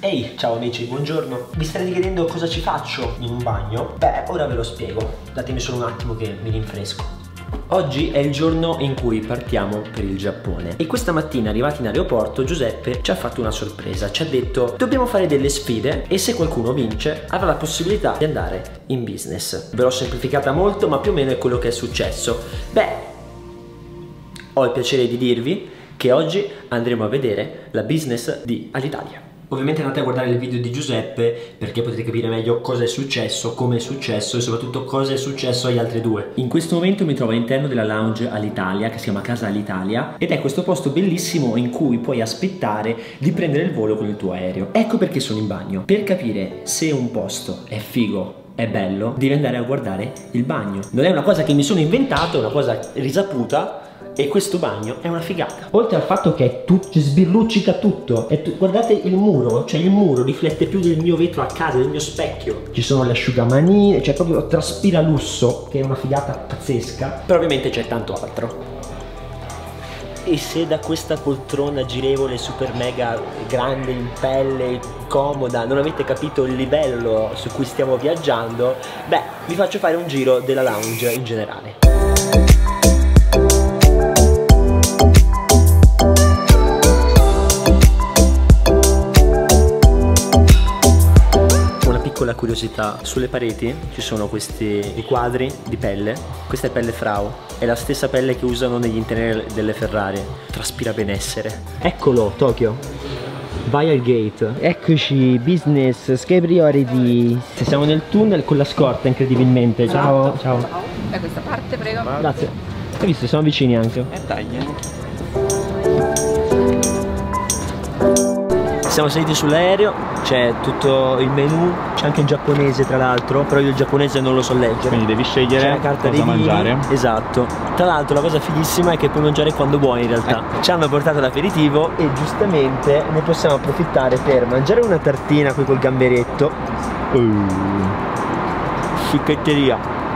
Ehi, ciao amici, buongiorno. Vi starete chiedendo cosa ci faccio in un bagno? Beh, ora ve lo spiego. Datemi solo un attimo che mi rinfresco. Oggi è il giorno in cui partiamo per il Giappone e questa mattina arrivati in aeroporto Giuseppe ci ha fatto una sorpresa, ci ha detto dobbiamo fare delle sfide e se qualcuno vince avrà la possibilità di andare in business. Ve l'ho semplificata molto ma più o meno è quello che è successo. Beh, ho il piacere di dirvi che oggi andremo a vedere la business di Alitalia. Ovviamente andate a guardare il video di Giuseppe perché potete capire meglio cosa è successo, come è successo e soprattutto cosa è successo agli altri due. In questo momento mi trovo all'interno della lounge all'Italia che si chiama Casa all'Italia ed è questo posto bellissimo in cui puoi aspettare di prendere il volo con il tuo aereo. Ecco perché sono in bagno. Per capire se un posto è figo è bello, devi andare a guardare il bagno. Non è una cosa che mi sono inventato, è una cosa risaputa e questo bagno è una figata. Oltre al fatto che è tutto, sbirluccica tutto. Tu, guardate il muro, cioè il muro riflette più del mio vetro a casa, del mio specchio. Ci sono le asciugamanine, cioè proprio traspira lusso, che è una figata pazzesca. Però ovviamente c'è tanto altro. E se da questa poltrona girevole super mega grande in pelle, comoda, non avete capito il livello su cui stiamo viaggiando, beh, vi faccio fare un giro della lounge in generale. Piccola curiosità, sulle pareti ci sono questi quadri di pelle, questa è pelle Frau, è la stessa pelle che usano negli interiori delle Ferrari, traspira benessere. Eccolo, Tokyo. Vai al gate. Eccoci, business, sky priority. Siamo nel tunnel con la scorta incredibilmente. Ciao, ciao. Ciao. Da questa parte, prego. Grazie. Hai visto, siamo vicini anche. E eh, dai. Siamo saliti sull'aereo, c'è tutto il menu, c'è anche il giapponese tra l'altro, però io il giapponese non lo so leggere. Quindi devi scegliere la carta cosa mangiare. Vini, esatto. Tra l'altro la cosa fighissima è che puoi mangiare quando vuoi in realtà. Eh. Ci hanno portato l'aperitivo e giustamente ne possiamo approfittare per mangiare una tartina qui col gamberetto. Uh.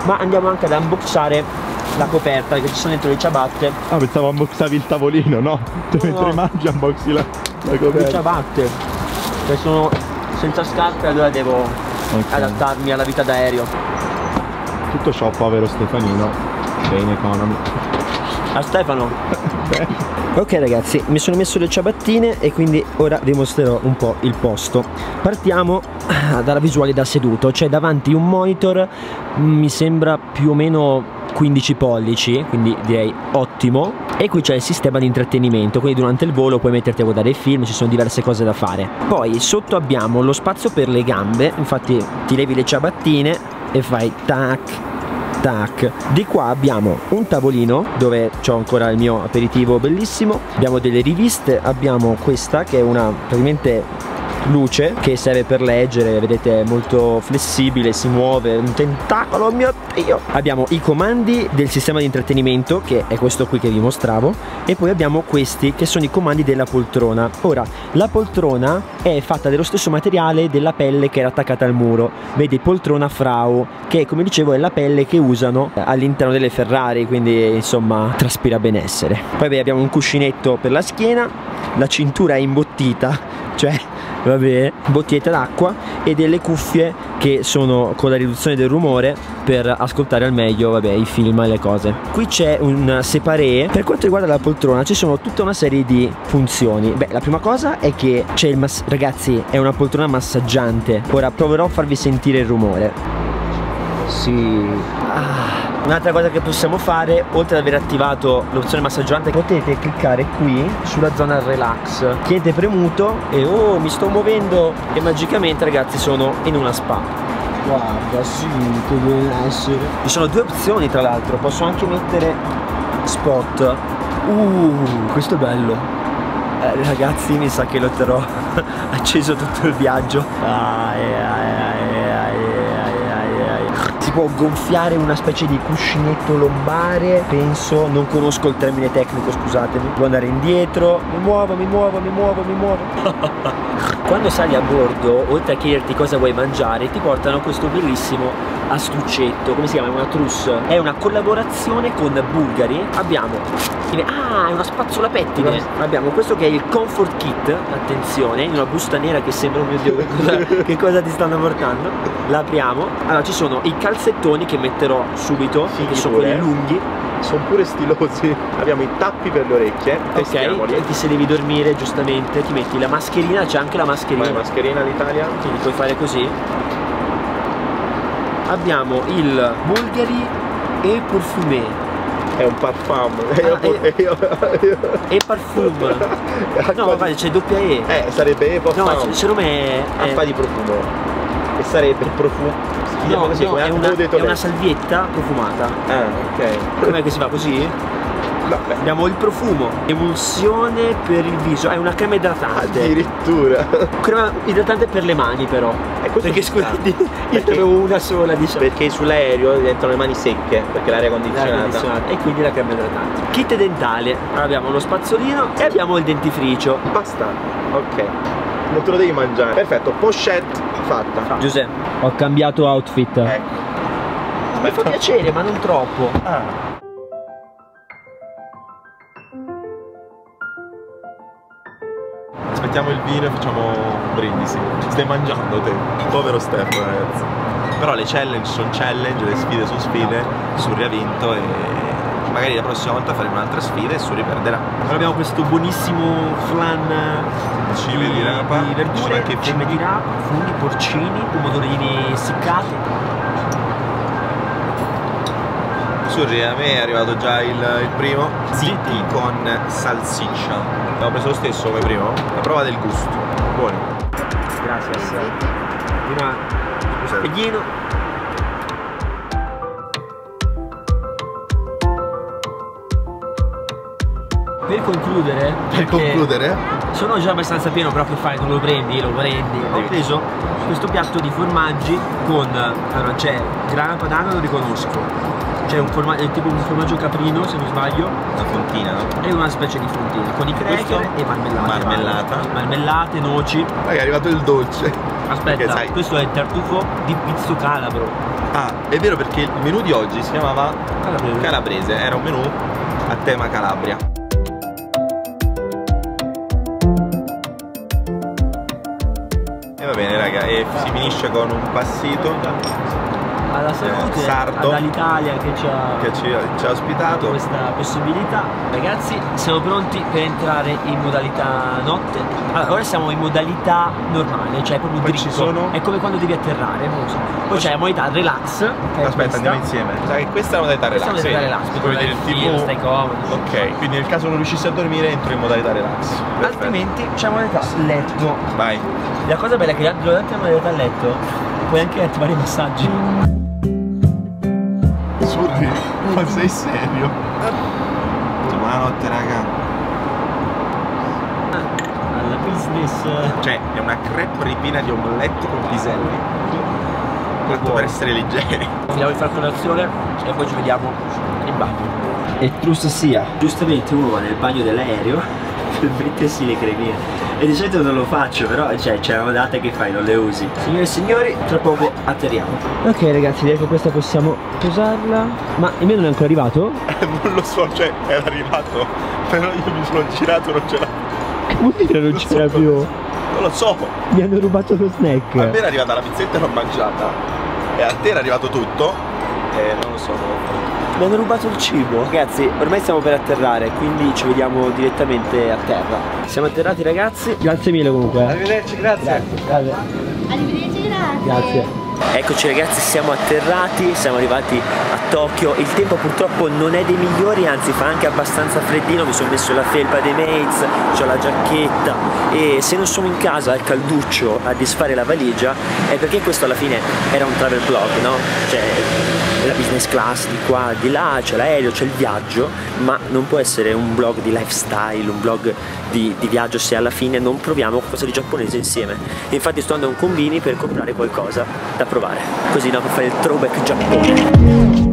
Ma andiamo anche ad unboxare la coperta che ci sono dentro le ciabatte. Ah, pensavo unboxavi il tavolino, no? No, mentre no. mangi unboxi la, la coperta. Le ciabatte. Che sono senza scarpe allora devo okay. adattarmi alla vita d'aereo. Tutto shoppa, vero Stefanino? Bene economy. A Stefano. ok ragazzi, mi sono messo le ciabattine e quindi ora vi mostrerò un po' il posto. Partiamo dalla visuale da seduto, c'è davanti un monitor, mi sembra più o meno 15 pollici, quindi direi ottimo. E qui c'è il sistema di intrattenimento, quindi durante il volo puoi metterti a guardare i film, ci sono diverse cose da fare. Poi sotto abbiamo lo spazio per le gambe, infatti ti levi le ciabattine e fai tac tac. Di qua abbiamo un tavolino dove ho ancora il mio aperitivo bellissimo, abbiamo delle riviste, abbiamo questa che è una praticamente luce che serve per leggere, vedete è molto flessibile, si muove, un tentacolo, oh mio dio! Abbiamo i comandi del sistema di intrattenimento, che è questo qui che vi mostravo, e poi abbiamo questi che sono i comandi della poltrona. Ora, la poltrona è fatta dello stesso materiale della pelle che era attaccata al muro, vedi poltrona Frau, che come dicevo è la pelle che usano all'interno delle Ferrari, quindi insomma traspira benessere. Poi abbiamo un cuscinetto per la schiena, la cintura è imbottita, cioè vabbè, bottiglietta d'acqua e delle cuffie che sono con la riduzione del rumore per ascoltare al meglio vabbè, i film e le cose. Qui c'è un separé. Per quanto riguarda la poltrona ci sono tutta una serie di funzioni. Beh, la prima cosa è che c'è il mass ragazzi, è una poltrona massaggiante. Ora proverò a farvi sentire il rumore. Sì. Ah. Un'altra cosa che possiamo fare, oltre ad aver attivato l'opzione massaggiante, potete cliccare qui sulla zona relax. Chiedete premuto e oh mi sto muovendo e magicamente ragazzi sono in una spa. Guarda, sì, che deve essere. Ci sono due opzioni tra l'altro, posso anche mettere spot. Uh, questo è bello. Eh, ragazzi mi sa che lo terrò acceso tutto il viaggio. Ah, eh, può gonfiare una specie di cuscinetto lombare. Penso non conosco il termine tecnico scusatemi. Può andare indietro. Mi muovo mi muovo mi muovo mi muovo. Quando sali a bordo oltre a chiederti cosa vuoi mangiare ti portano questo bellissimo astuccetto, come si chiama? Una trousse. È una collaborazione con Bulgari. Abbiamo Ah, è una spazzola pettine. Abbiamo questo che è il Comfort Kit, attenzione, in una busta nera che sembra, oh mio Dio, che cosa, che cosa ti stanno portando. L'apriamo. Allora ci sono i calzettoni che metterò subito, sì, che sono quelli lunghi sono pure stilosi. Abbiamo i tappi per le orecchie. Ok, e se devi dormire giustamente ti metti la mascherina, c'è anche la mascherina. La mascherina all'Italia. Quindi puoi fare così. Abbiamo il Bulgari e Parfumé. È un parfum. Ah, e, e parfum. No, ma c'è doppia E. Eh, sarebbe E parfum. No, secondo me è. Acqua di profumo. E sarebbe il profumo no, così, no, è, una, è una salvietta profumata. Ah, ok. Com'è che si fa così? No, Abbiamo il profumo, emulsione per il viso, è una crema idratante. Addirittura. Crema idratante per le mani però. Eh, perché scusate, io avevo una sola diciamo. Perché sull'aereo diventano le mani secche, perché l'aria condizionata. condizionata. E quindi la crema idratante. Kit dentale, abbiamo lo spazzolino e abbiamo il dentifricio. Basta, ok. Non te lo devi mangiare. Perfetto, pochette fatta. Giuseppe, ho cambiato outfit. Ecco. Mi fa piacere, ma non troppo. Ah. Aspettiamo il vino e facciamo un brindisi. Stai mangiando te. Povero Stefano, ragazzi. Però le challenge sono challenge, le sfide sono sfide. Surri ha vinto e magari la prossima volta faremo un'altra sfida e Suri perderà. Allora abbiamo questo buonissimo flan cime di, di rapa, di verdure, cime di rapa, funghi, porcini, pomodorini essiccati. Surri, a me è arrivato già il, il primo. Zitti con salsiccia. Abbiamo preso lo stesso come primo? La prova del gusto. Buoni Grazie Prima speglino per concludere per concludere? sono già abbastanza pieno però che fai? Non lo prendi? Lo prendi? Ho preso questo piatto di formaggi con allora c'è grana padano lo riconosco c'è un formaggio tipo un formaggio caprino se non sbaglio. Una fontina no? è una specie di fontina con i cracker e marmellata. marmellata marmellate noci. Raga, è arrivato il dolce. Aspetta questo è il tartufo di pizzo calabro. Ah è vero perché il menù di oggi si chiamava calabrese, calabrese. era un menù a tema Calabria. E va bene raga, e si finisce con un passito alla salute, eh, Sardo, all'Italia che ci ha, che ci, ci ha ospitato questa possibilità. Ragazzi, siamo pronti per entrare in modalità notte. Allora, ora siamo in modalità normale, cioè proprio Poi dritto. Sono... È come quando devi atterrare, non so. Poi c'è la modalità relax. Aspetta, andiamo insieme. Sai che questa è la modalità relax. Questa è la modalità relax, puoi vedere il film, stai comodo. Ok, quindi nel caso non riuscissi a dormire entro in modalità relax. Perfetto. Altrimenti c'è modalità letto. Vai. La cosa bella è che durante la modalità letto puoi anche attivare i massaggi. Surri, ma sei serio? Buonanotte raga. Alla business. Cioè, è una crepe ripiena di omelette con piselli. Fatto per essere leggeri. Finiamo di fare colazione e poi ci vediamo in bagno. E trussa sia, giustamente uno va nel bagno dell'aereo per mettersi le cremine e di solito non lo faccio però cioè c'è una data che fai non le usi. Signore e signori tra poco atterriamo. Ok ragazzi direi che questa possiamo posarla. Ma il mio non è ancora arrivato? Eh, non lo so cioè era arrivato però io mi sono girato non c'era che vuol dire non, non c'era so, più? non lo so. Mi hanno rubato lo snack. A me era arrivata la pizzetta e l'ho mangiata. E a te era arrivato tutto? E non lo so mi hanno rubato il cibo. Ragazzi ormai stiamo per atterrare Quindi ci vediamo direttamente a terra. Siamo atterrati ragazzi. Grazie mille comunque Arrivederci grazie. Grazie, grazie. Arrivederci grazie. Grazie Eccoci ragazzi, siamo atterrati, siamo arrivati a Tokyo, il tempo purtroppo non è dei migliori, anzi fa anche abbastanza freddino, mi sono messo la felpa dei mates, ho la giacchetta e se non sono in casa al calduccio a disfare la valigia è perché questo alla fine era un travel blog, no? Cioè la business class di qua, di là, c'è l'aereo, c'è il viaggio, ma non può essere un blog di lifestyle, un blog di, di viaggio se alla fine non proviamo qualcosa di giapponese insieme. Infatti sto andando a un combini per comprare qualcosa da provare, così no, per fare il throwback Giappone.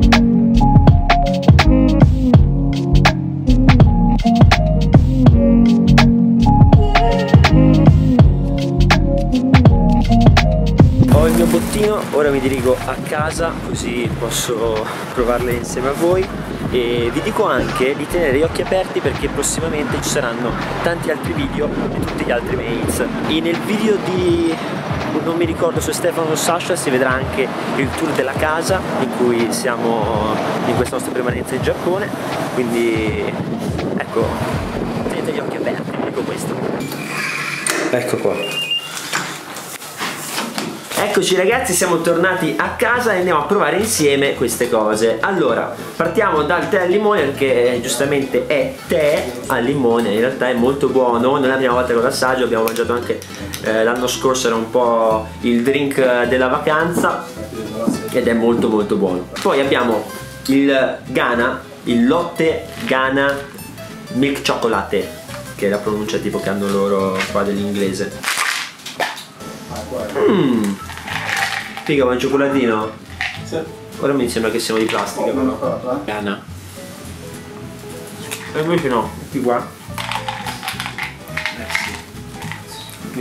cioccolatino, ora mi dirigo a casa così posso provarle insieme a voi. E vi dico anche di tenere gli occhi aperti perché prossimamente ci saranno tanti altri video di tutti gli altri mates e nel video di non mi ricordo se Stefano o Sasha si vedrà anche il tour della casa in cui siamo in questa nostra permanenza in Giappone. Quindi ecco tenete gli occhi aperti dico questo. Ecco qua. Eccoci ragazzi, siamo tornati a casa e andiamo a provare insieme queste cose. Allora, partiamo dal tè al limone perché eh, giustamente è tè al limone, in realtà è molto buono, non è la prima volta che lo assaggio, abbiamo mangiato anche eh, l'anno scorso, era un po' il drink della vacanza ed è molto molto buono. Poi abbiamo il Ghana, il Lotte Ghana Milk Chocolate, che è la pronuncia tipo che hanno loro qua dell'inglese. Mmm Figa, ma un cioccolatino? Sì. Ora mi sembra che siamo di plastica però. Gana. E invece no, qui qua.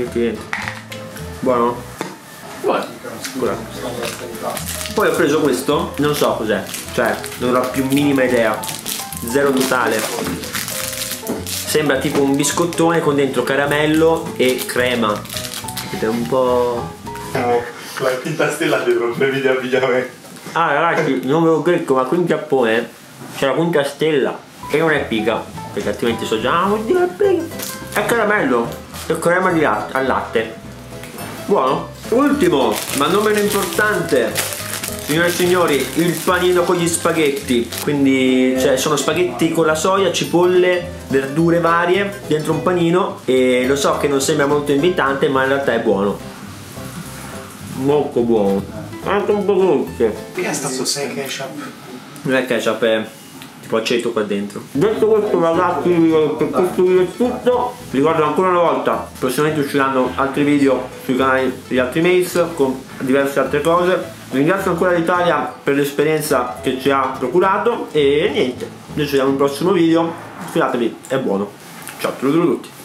Eh sì. Buono? Buono. Scusa. Poi ho preso questo, non so cos'è, cioè non ho la più minima idea. Zero totale. Sembra tipo un biscottone con dentro caramello e crema. Ed è un po'. Oh la quinta stella dietro tre video abbigliamento. Ah ragazzi, non ve lo greco, ma qui in Giappone c'è la quinta stella e non è pica, perché altrimenti so già, ah, vuol dire è pica. È caramello, è crema di latte, al latte. Buono. Ultimo, ma non meno importante, signore e signori, il panino con gli spaghetti. Quindi cioè, sono spaghetti con la soia, cipolle, verdure varie dentro un panino e lo so che non sembra molto invitante, ma in realtà è buono molto buono anche un po' dolce perché sta è ketchup? non è ketchup è tipo aceto qua dentro. Detto questo ragazzi per è tutto vi ricordo ancora una volta prossimamente usciranno altri video sui canali degli altri mails con diverse altre cose. Ringrazio ancora l'Italia per l'esperienza che ci ha procurato e niente noi ci vediamo in un prossimo video. Fidatevi è buono. Ciao a tutti